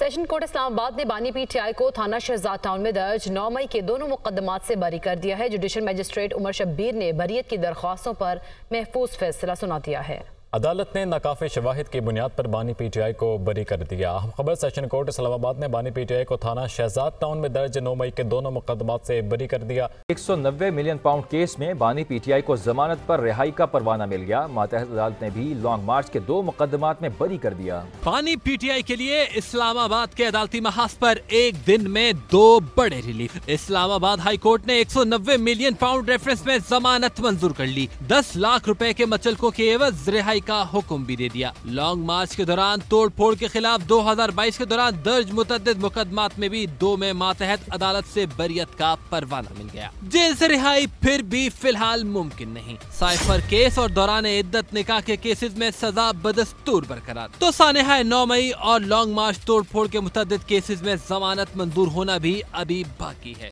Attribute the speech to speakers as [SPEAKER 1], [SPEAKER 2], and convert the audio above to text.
[SPEAKER 1] Session court Islamabad ने बानी PTI को थाना शहजाद टाउन में दर्ज नौ मई के दोनों मुकदमात से बरी कर दिया है। जुडिशल मजिस्ट्रेट उमर शब्बीर ने बरीत की दरख्वास्तों पर महफूज फैसला सुना दिया है।
[SPEAKER 2] अदालत ने नाकाफी शवाहिद की बुनियाद पर बानी पीटीआई को बरी कर दिया। अहम खबर सेशन कोर्ट इस्लामाबाद ने बानी पीटीआई को थाना शहजाद टाउन में दर्ज नौ मई के दोनों मुकदमात से बरी कर दिया।
[SPEAKER 3] एक सौ नब्बे मिलियन पाउंड केस में बानी पीटीआई को जमानत पर रिहाई का परवाना मिल गया। मातहत अदालत ने भी लॉन्ग मार्च के दो मुकदमात में बरी कर दिया।
[SPEAKER 4] बानी पीटीआई के लिए इस्लामाबाद के अदालती महाज पर एक दिन में दो बड़े रिलीफ। इस्लामाबाद हाई कोर्ट ने 190 मिलियन पाउंड रेफरेंस में जमानत मंजूर कर ली। 10 लाख रूपए के मचलकों के एवज रिहाई कार्रवाई का हुक्म भी दे दिया। लॉन्ग मार्च के दौरान तोड़ फोड़ के खिलाफ 2022 के दौरान दर्ज मुतद मुकदमात में भी दो में मातहत अदालत से बरियत का परवाना मिल गया। जेल से रिहाई फिर भी फ़िलहाल मुमकिन नहीं। साइफर केस और दौरान इद्दत निकाह के केसेस में सजा बदस्तूर बरकरार। तो सानहा नौ मई और लॉन्ग मार्च तोड़ फोड़ के मुतद केसेज में जमानत मंजूर होना भी अभी बाकी है।